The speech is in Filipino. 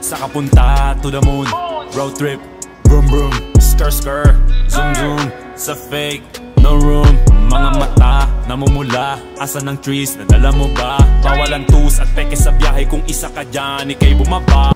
Saka punta to the moon. Road trip. Vroom vroom. Skr skr Zoom zoom. Sa fake. No room. Mga mata Namumula. Asa ng trees? Nadala mo ba? Bawalan tus at peke sa biyahe Kung isa ka dyan. Ika'y bumaba.